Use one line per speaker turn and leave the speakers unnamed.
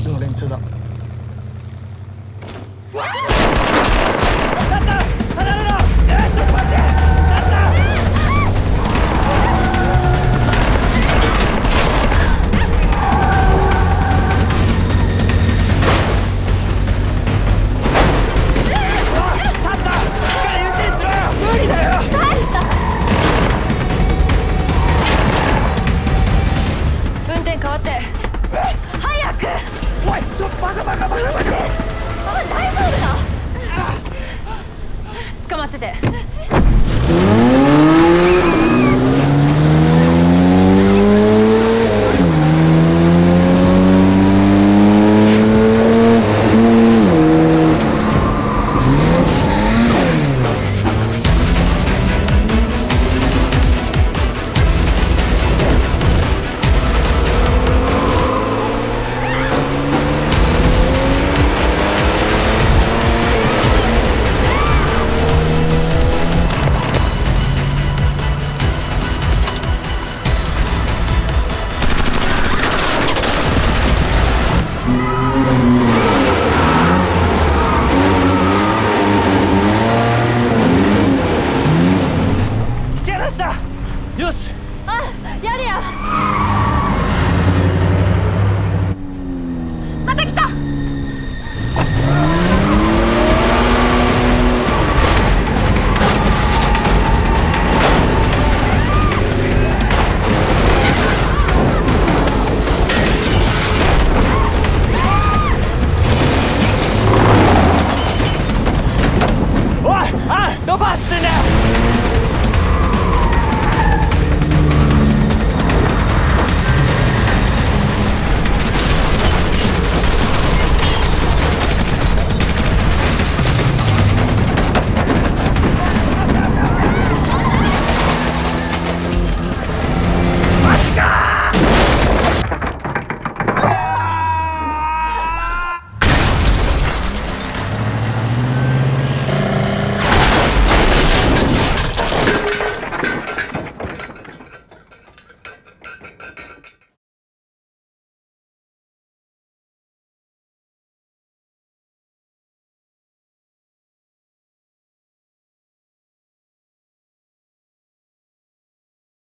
チの連中だ。
運転変わって。
ちょバカバカバカバカ。
あ大丈夫だ。捕まってて。だ。よし。あやるや